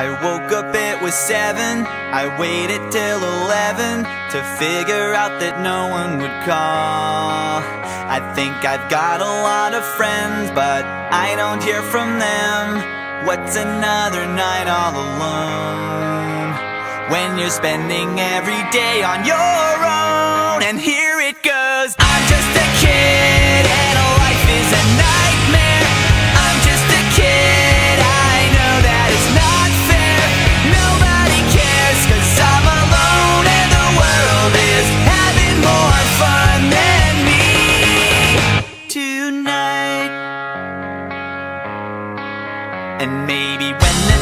I woke up, it was seven. I waited till eleven to figure out that no one would call. I think I've got a lot of friends, but I don't hear from them. What's another night all alone? When you're spending every day on your own, and here it goes. And maybe when